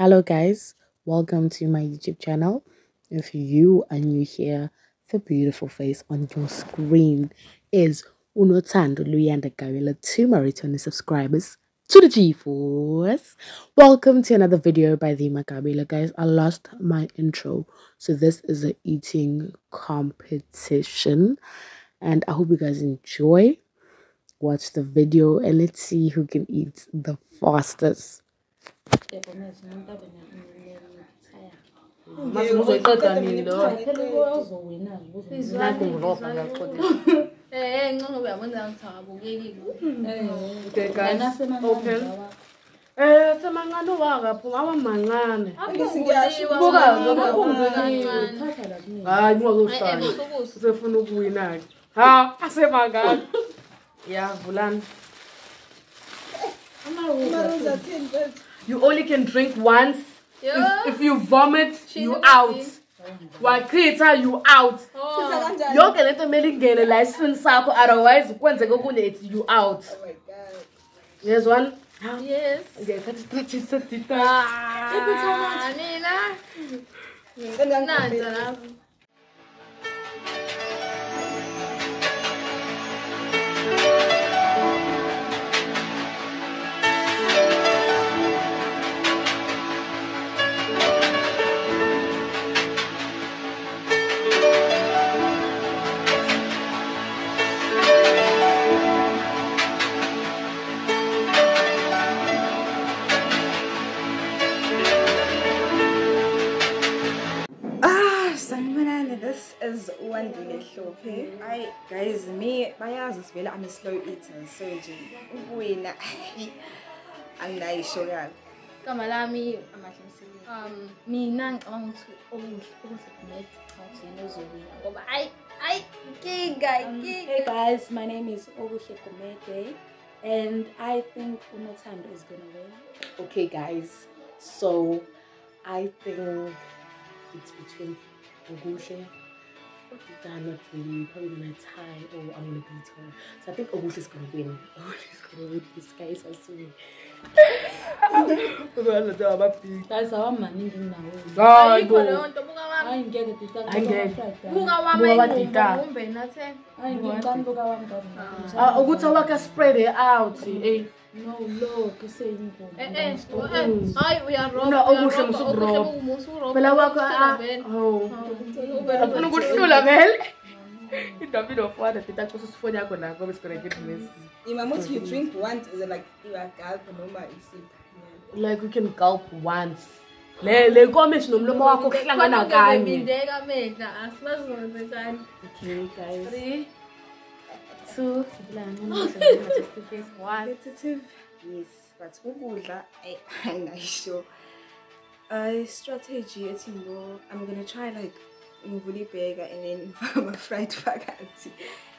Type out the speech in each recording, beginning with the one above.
Hello, guys. Welcome to my YouTube channel. If you are new here, the beautiful face on your screen is Unothando Luyanda Gabela to my returning subscribers to the G-Force. Welcome to another video by the Makabila guys. I lost my intro, so this is an eating competition, and I hope you guys enjoy. Watch the video and let's see who can eat the fastest. Mase ngizoyiqeda nini lo ngoba uyabona ukuthi akabukeki. okay guys open eh semancane wakaphunga aba mancane Buka, hayi ungazohlala usefuna ukuwina-ke ha asemangane ya vulani you only can drink once. Yo. if, if you vomit you out wachitha you out. Oh. yonke lento kumele ingene la esifini sakho otherwise kwenzeke okunye it's you out. Yes one. Yes. ngekhathi This is Wandile Hlophe. I guys, me bayazi sivele I'm a slow eater, so nje ukuwina anginayo yalo. Igama lami amahle msebenzi. Um mina ngicabanga ukuthi okuhle okuhle kumele ukuthi yena uzowina ngoba ayi ayi inkinga inkinga. Hey guys, my name is Obuhle Gumede and I think Unothando is gonna win. Okay, guys. So I think it's between that I'm not really probably gonna tie or I'm gonna beat her. So I think oh, Owusu is gonna win. Oh, Owusu is gonna win this guy so soon. That's how I'm managing now. Hayi ngeke tita. Hayi ngeke. Buka wami. Buka tita. Umbe nathe. Hayi ngeke buka wami. Ah, ah ukuthi awaka spread it out. Eh no lo ke seyingubo hayi uyarobuhle msukuroba phela wakho ah, oh. ufuna ukuhlula vele indaba ino-four hundred acose usifoni yakho nako besikonakeimamouth you drink once is like uyagalpa noma isipha like you can gulp once. Le le nkomishi nomlomo wakho kuhlangana kanye. Two case one? Yes, but ukudla ay anginayo Uh, strategy ethi ngo I'm gonna try like ngivula ibheka and then ngifake ama-fried phakathi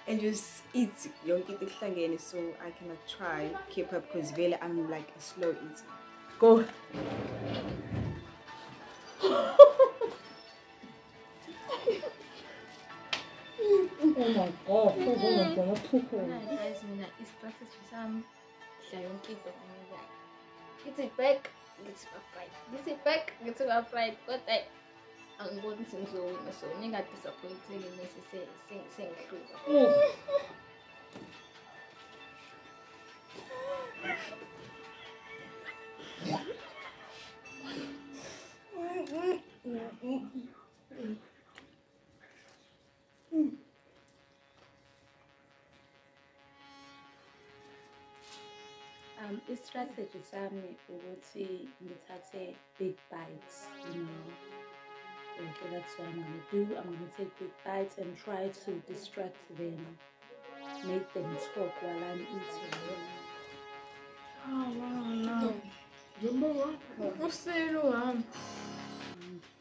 and just eat yonke into ekuhlangene so I can like try keep up because vele I'm like a slow eater. go guys mina i-strategy sami dla yonke into ngiyidlayo ngithi back ngithi ba-fried ngithi back ngithi ba-fried kodwa ayi, angiboni ukuthi ngizowina so ninga-disappointeki mese se- se- sengihluka Um, i-strategy sami ukuthi ngithathe big bites, you know. So that's what I'm gonna do. I'm gonna take big bites and try to distract them, make them talk while I'm eating. oh usilo wami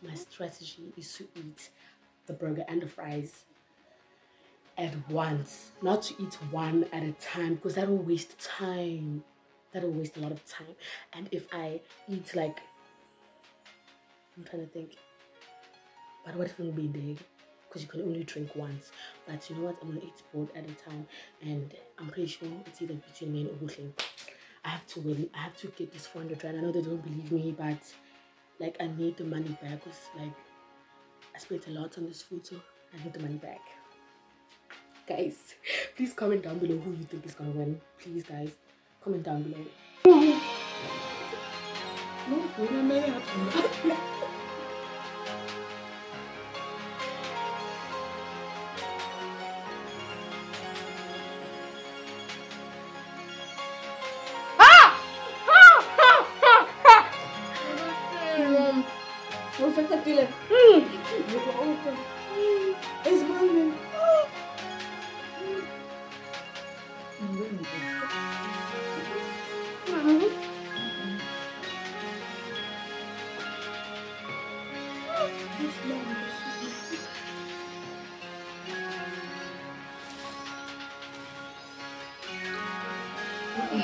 My strategy is to eat the burger and the fries at once, not to eat one at a time because that will waste time. That'll waste a lot of time. And if I eat like, I'm trying to think, but what if it'll be big? Because you can only drink once. But you know what? I'm gonna eat both at a time, and I'm pretty sure it's either between me and Ogushin. I have to win. I have to get this 400 rand. I know they don't believe me, but like I need the money back. Cause like I spent a lot on this food, so I need the money back. Guys, please comment down below who you think is gonna win. Please, guys, comment down below. Você tá tira. It's うん。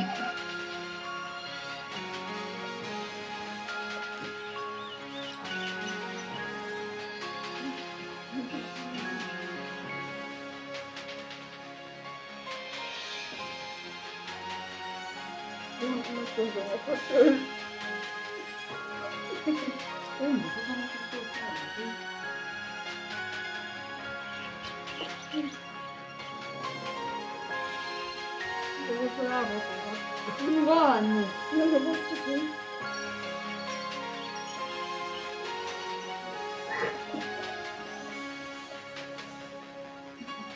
뭔가 아니. 근데 뭐 어떡해.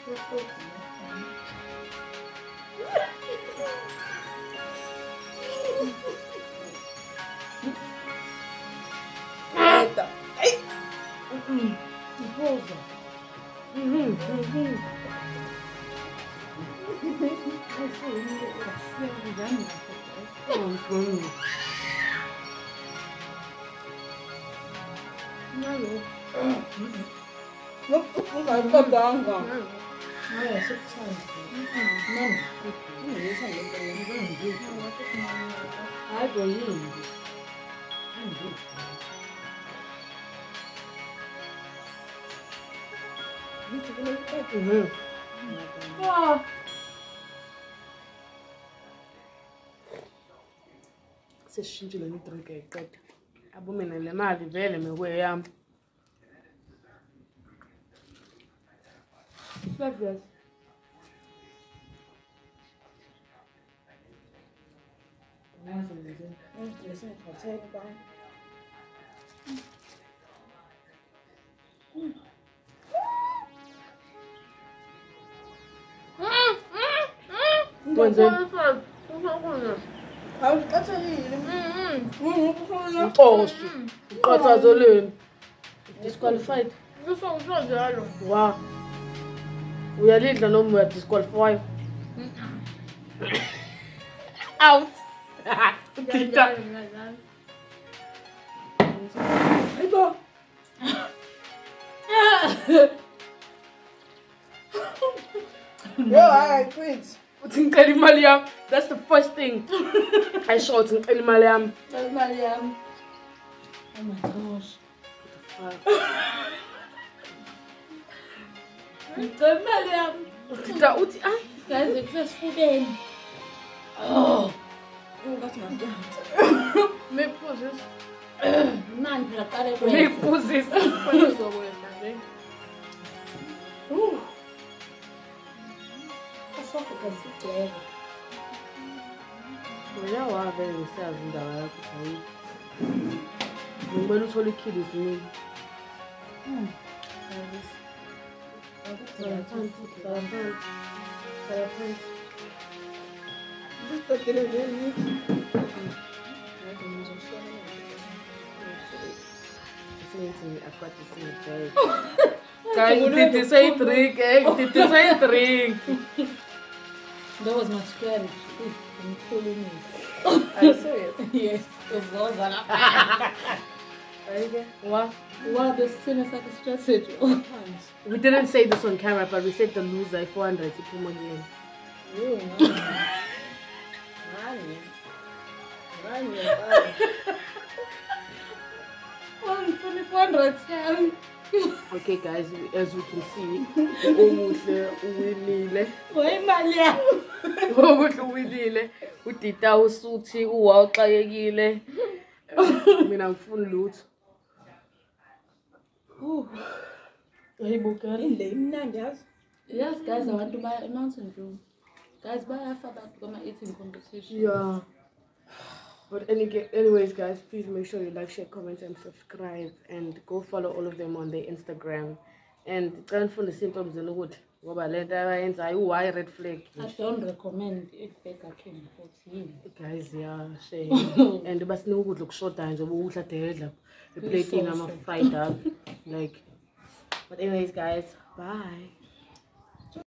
그럴 거 없네. 괜찮냐? 응, 응. 나요. 옆부분 갈까 나안가 나야 속상해. 난 예산 예산 예산 예산 알고 있는데. 알고 있어. 이쪽으로 빼고. 와. sesishintshile nitrike iqeda é mina le mali vele mekweyami Fabulous. 嗯，也是好吃一包。嗯。嗯嗯嗯！我真的是，我想混了。Oh, got as alone. Disqualified. This one's not the other. Wow. We are leading disqualified. Out. Tita. Tita. Yo, I quit. Utin Kalimaliam. That's the first thing. I saw Utin Kalimaliam. Kalimaliam. Oh my gosh. What the fuck? Utin Kalimaliam. Utin da Utin. Ah. Guys, ich weiß wo denn. Oh. Oh Gott, mein Gott. Milk Pussys. Nein, Platare. Milk Pussys. Por eso voy a estar, ¿eh? Uh. casi quebra. Olha lá, velho, você ajuda ela a sair. Não menos o liquidozinho. Hum, olha isso. Olha isso. Tá querendo ver isso? a quarta cena Kijk, dit is een truc, hè? Dit is een truc. That was my strategy. Ngithole Are you serious? Yes. Uzoza la. Okay. What? Wow, the same as a. Oh, We didn't say this on camera, but we said the loser 400 iphuma again. Ngani? Ungifuna i-400 yami. okay guys as you can see umuhle uwinile. Oyimali yakho umuhle uwinile. Udita usuthi uwa uxakekile eh, mina ngifuni lutho. Hayibukela indle imnandi yazi. Yazi guys abantu baya e-mountain view. Guys bayafa abantu kwama-eating competition. Yeah. But any, anyways guys please make sure you like share comment and subscribe. And go follow all of them on their instagram. And xa nifuna simpomzela ukuthi ngoba le nto abayenzayo uwhy red flag. I don't recommend it Burger King 14. guys yeah shame. And basinika ukudla okushodayo njengoba ukudla dedla eplatini ama-fried up like but anyways guys bye